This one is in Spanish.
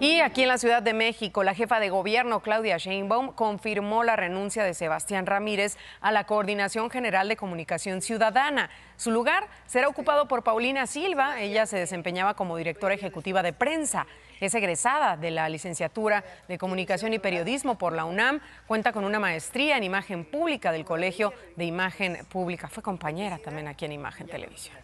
Y aquí en la Ciudad de México, la jefa de gobierno, Claudia Sheinbaum, confirmó la renuncia de Sebastián Ramírez a la Coordinación General de Comunicación Ciudadana. Su lugar será ocupado por Paulina Silva. Ella se desempeñaba como directora ejecutiva de prensa. Es egresada de la licenciatura de Comunicación y Periodismo por la UNAM. Cuenta con una maestría en imagen pública del Colegio de Imagen Pública. Fue compañera también aquí en Imagen Televisión.